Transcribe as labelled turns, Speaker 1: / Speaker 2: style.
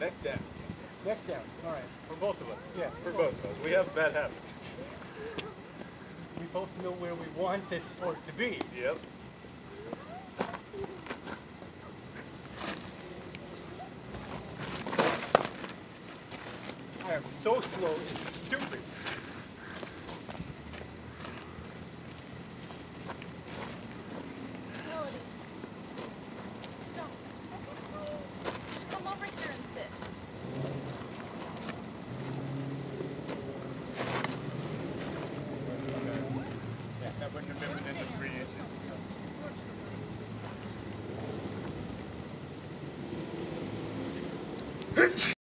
Speaker 1: Neck down.
Speaker 2: Neck down. All right. For both of us. Yeah. For both of us. We
Speaker 1: have a bad habit.
Speaker 2: We both know where we want this sport to be.
Speaker 1: Yep.
Speaker 2: I am so slow. It's
Speaker 3: there and sit.
Speaker 2: Okay. Yeah, that wouldn't have been within the